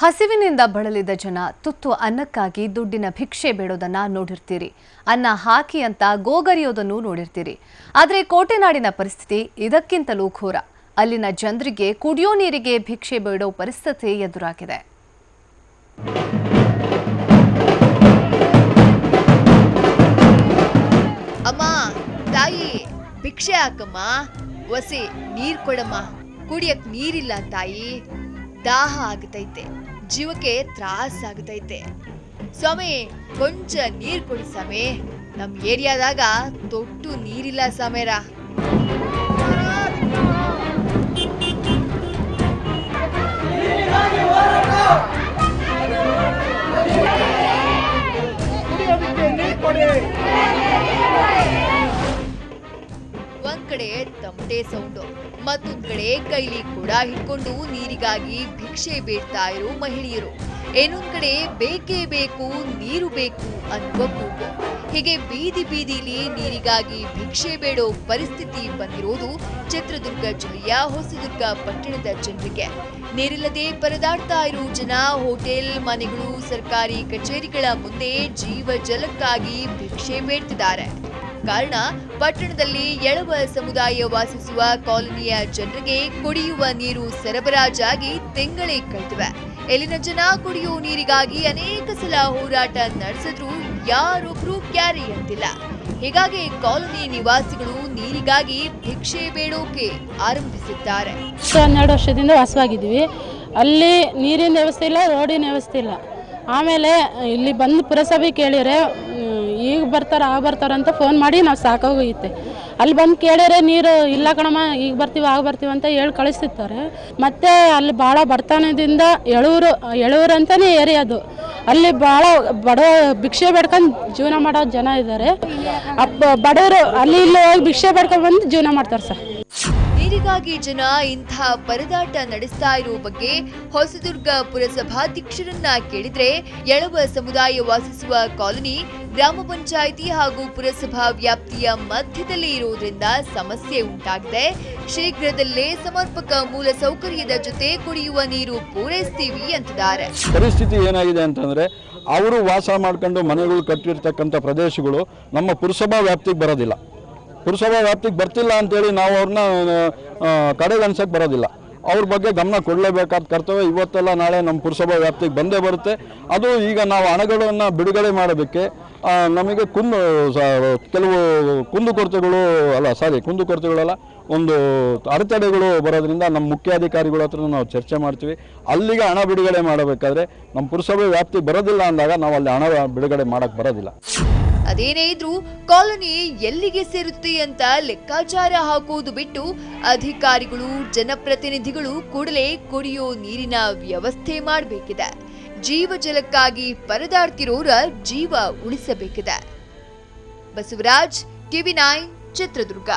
ಹಸಿವಿನಿಂದ ಬಳಲಿದ ಜನ ತುತ್ತು ಅನ್ನಕ್ಕಾಗಿ ದುಡ್ಡಿನ ಭಿಕ್ಷೆ ಬೇಡೋದನ್ನ ನೋಡಿರ್ತೀರಿ. ಅನ್ನ ಹಾಕಿ ಅಂತ ಗೋಗರಿಯೋದನ್ನು ನೋಡಿರ್ತೀರಿ. ಆದರೆ ಕೋಟೆನಾಡಿನ ಪರಿಸ್ಥಿತಿ ಇದಕ್ಕಿಂತಲೂ ಘೋರ. ಅಲ್ಲಿನ ಜನರಿಗೆ ಕುಡಿಯೋ ನೀರಿಗೆ ಭಿಕ್ಷೆ ಬೇಡೋ ಪರಿಸ್ಥಿತಿ ಎದುರಾಗಿದೆ. ಅಮ್ಮ, ತಾಯಿ, ಭಿಕ್ಷೆ ಹಾಕಮ್ಮ. ಒಸಿ ನೀರ್ ಕೊಡಮ್ಮ. ಕುಡಿಯಕ್ ನೀರಿಲ್ಲ ತಾಯಿ. ದಾಹ ಆಗತೈತೆ ಜೀವಕ್ಕೆ ತ್ರಾಸ ಆಗತೈತೆ ಸ್ವಾಮಿ, ಕೊಂಚ ನೀರು ಕೊಡಿ ಸ್ವಾಮಿ. ನಮ್ಮ ಏರಿಯಾದಾಗ ತೊಟ್ಟು ನೀರಿಲ್ಲ ಸಮೇರ ಒಂದ್ ಕಡೆ ತಮಟೆ ಸೌಂಡು. ಮತ್ತೊಂದ್ ಕಡೆ ಕೈಲಿ ಕೂಡ ಹಿಡ್ಕೊಂಡು ನೀರಿಗಾಗಿ ಭಿಕ್ಷೆ ಬೇಡ್ತಾ ಇರೋ ಮಹಿಳೆಯರು. ಇನ್ನೊಂದ್ ಕಡೆ ಬೇಕೇ ಬೇಕು, ನೀರು ಬೇಕು ಅನ್ನುವ ಕೂಗು. ಹೀಗೆ ಬೀದಿ ಬೀದಿಲಿ ನೀರಿಗಾಗಿ ಭಿಕ್ಷೆ ಬೇಡೋ ಪರಿಸ್ಥಿತಿ ಬಂದಿರೋದು ಚಿತ್ರದುರ್ಗ ಜಿಲ್ಲೆಯ ಹೊಸದುರ್ಗ ಪಟ್ಟಣದ ಜನರಿಗೆ. ನೀರಿಲ್ಲದೆ ಪರದಾಡ್ತಾ ಇರೋ ಜನ ಹೋಟೆಲ್, ಮನೆಗಳು, ಸರ್ಕಾರಿ ಕಚೇರಿಗಳ ಮುಂದೆ ಜೀವ ಜಲಕ್ಕಾಗಿ ಭಿಕ್ಷೆ ಬೇಡ್ತಿದ್ದಾರೆ. ಕಾರಣ ಪಟ್ಟಣದಲ್ಲಿ ಎಳವ ಸಮುದಾಯ ವಾಸಿಸುವ ಕಾಲೋನಿಯ ಜನರಿಗೆ ಕುಡಿಯುವ ನೀರು ಸರಬರಾಜಾಗಿ ತಿಂಗಳೇ ಕಳೆದಿವೆ. ಇಲ್ಲಿನ ಜನ ಕುಡಿಯುವ ನೀರಿಗಾಗಿ ಅನೇಕ ಸಲ ಹೋರಾಟ ನಡೆಸಿದ್ರೂ ಯಾರೊಬ್ರು ಕ್ಯಾರಿ ಅಂತಿಲ್ಲ ಹೀಗಾಗಿ ಕಾಲೋನಿ ನಿವಾಸಿಗಳು ನೀರಿಗಾಗಿ ಭಿಕ್ಷೆ ಬೇಡೋಕೆ ಆರಂಭಿಸಿದ್ದಾರೆ. ಹನ್ನೆರಡು ವರ್ಷದಿಂದ ವಾಸವಾಗಿದ್ದೀವಿ. ಅಲ್ಲಿ ನೀರಿನ ವ್ಯವಸ್ಥೆ ಇಲ್ಲ, ರೋಡಿನ ವ್ಯವಸ್ಥೆ ಇಲ್ಲ. ಆಮೇಲೆ ಇಲ್ಲಿ ಬಂದು ಪುರಸಭೆ ಕೇಳಿದ್ರೆ ಈಗ ಬರ್ತಾರೆ, ಆಗ ಬರ್ತಾರ ಅಂತ ಫೋನ್ ಮಾಡಿ ನಾವು ಸಾಕಾಗೋಗಿತ್ತೆ ಅಲ್ಲಿ ಬಂದು ಕೇಳಿದ್ರೆ ನೀರು ಇಲ್ಲ ಕಣಮ್ಮ, ಈಗ ಬರ್ತೀವಿ, ಆಗ ಬರ್ತೀವಿ ಅಂತ ಹೇಳಿ ಕಳಿಸ್ತಿರ್ತಾರೆ ಮತ್ತೆ ಅಲ್ಲಿ ಭಾಳ ಬಡತನದಿಂದ ಎಳೂರು ಎಳೂರು ಅಂತಲೇ ಏರಿಯಾದು ಅಲ್ಲಿ ಭಾಳ ಬಡ, ಭಿಕ್ಷೆ ಬೇಡ್ಕೊಂಡು ಜೀವನ ಮಾಡೋ ಜನ ಇದ್ದಾರೆ ಅಪ್ಪ ಬಡವರು ಅಲ್ಲಿ ಇಲ್ಲಿ ಹೋಗಿ ಭಿಕ್ಷೆ ಬೇಡ್ಕೊಂಡು ಬಂದು ಜೀವನ ಮಾಡ್ತಾರೆ ಸರ್. ನೀರಿಗಾಗಿ ಜನ ಇಂಥ ಪರದಾಟ ನಡೆಸ್ತಾ ಇರುವ ಬಗ್ಗೆ ಹೊಸದುರ್ಗ ಪುರಸಭಾಧ್ಯಕ್ಷರನ್ನ ಕೇಳಿದ್ರೆ, ಎಳವ ಸಮುದಾಯ ವಾಸಿಸುವ ಕಾಲೋನಿ ಗ್ರಾಮ ಪಂಚಾಯಿತಿ ಹಾಗೂ ಪುರಸಭಾ ವ್ಯಾಪ್ತಿಯ ಮಧ್ಯದಲ್ಲಿ ಇರುವುದರಿಂದ ಸಮಸ್ಯೆ ಉಂಟಾಗಿದೆ. ಶೀಘ್ರದಲ್ಲೇ ಸಮರ್ಪಕ ಮೂಲ ಸೌಕರ್ಯದ ಜೊತೆ ಕುಡಿಯುವ ನೀರು ಪೂರೈಸ್ತೀವಿ ಅಂತಿದ್ದಾರೆ. ಪರಿಸ್ಥಿತಿ ಏನಾಗಿದೆ ಅಂತಂದರೆ, ಅವರು ವಾಸ ಮಾಡ್ಕೊಂಡು ಮನೆಗಳು ಕಟ್ಟಿರ್ತಕ್ಕಂಥ ಪ್ರದೇಶಗಳು ನಮ್ಮ ಪುರಸಭಾ ವ್ಯಾಪ್ತಿಗೆ ಬರೋದಿಲ್ಲ. ಪುರಸಭಾ ವ್ಯಾಪ್ತಿಗೆ ಬರ್ತಿಲ್ಲ ಅಂತೇಳಿ ನಾವು ಅವ್ರನ್ನ ಕಡೆಗಣಿಸಕ್ಕೆ ಬರೋದಿಲ್ಲ. ಅವ್ರ ಬಗ್ಗೆ ಗಮನ ಕೊಡಲೇಬೇಕಾದ ಕರ್ತವ್ಯ ಇವತ್ತೆಲ್ಲ ನಾಳೆ ನಮ್ಮ ಪುರಸಭಾ ವ್ಯಾಪ್ತಿಗೆ ಬಂದೇ ಬರುತ್ತೆ. ಅದು ಈಗ ನಾವು ಹಣಗಳನ್ನು ಬಿಡುಗಡೆ ಮಾಡೋದಕ್ಕೆ ನಮಗೆ ಕುಂದು ಕೆಲವು ಕೆಲವು ಕುಂದುಕೊರತೆಗಳು ಅಲ್ಲ ಸಾರಿ ಕುಂದುಕೊರತೆಗಳಲ್ಲ ಒಂದು ಅಡೆತಡೆಗಳು ಬರೋದ್ರಿಂದ ನಮ್ಮ ಮುಖ್ಯಾಧಿಕಾರಿಗಳ ಹತ್ರ ನಾವು ಚರ್ಚೆ ಮಾಡ್ತೀವಿ. ಅಲ್ಲಿಗೆ ಹಣ ಬಿಡುಗಡೆ ಮಾಡಬೇಕಾದ್ರೆ ನಮ್ಮ ಪುರಸಭೆ ವ್ಯಾಪ್ತಿ ಬರೋದಿಲ್ಲ ಅಂದಾಗ ನಾವು ಅಲ್ಲಿ ಹಣ ಬಿಡುಗಡೆ ಮಾಡೋಕ್ಕೆ ಬರೋದಿಲ್ಲ. ಅದೇನೇ ಇದ್ರೂ ಕಾಲೋನಿ ಎಲ್ಲಿಗೆ ಸೇರುತ್ತೆ ಅಂತ ಲೆಕ್ಕಾಚಾರ ಹಾಕುವುದು ಬಿಟ್ಟು ಅಧಿಕಾರಿಗಳು, ಜನಪ್ರತಿನಿಧಿಗಳು ಕೂಡಲೇ ಕುಡಿಯೋ ನೀರಿನ ವ್ಯವಸ್ಥೆ ಮಾಡಬೇಕಿದೆ. ಜೀವಜಲಕ್ಕಾಗಿ ಪರದಾಡ್ತಿರೋರ ಜೀವ ಉಳಿಸಬೇಕಿದೆ. Basavaraj, TV nine, Chitradurga.